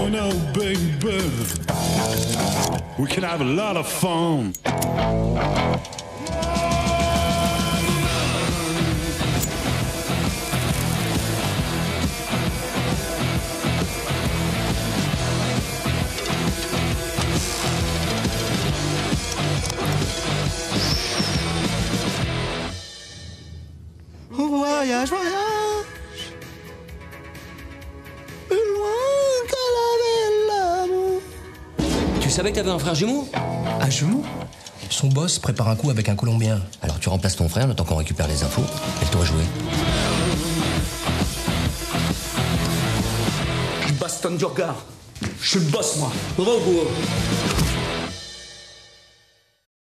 Oh no, baby. We can have a lot of fun. Voyage, voyage. Tu savais que t'avais un frère jumeau? Un jumeau? Son boss prépare un coup avec un Colombien. Alors tu remplaces ton frère le temps qu'on récupère les infos. Laisse-toi jouer. Baston du regard. Je suis le boss, moi. Bout.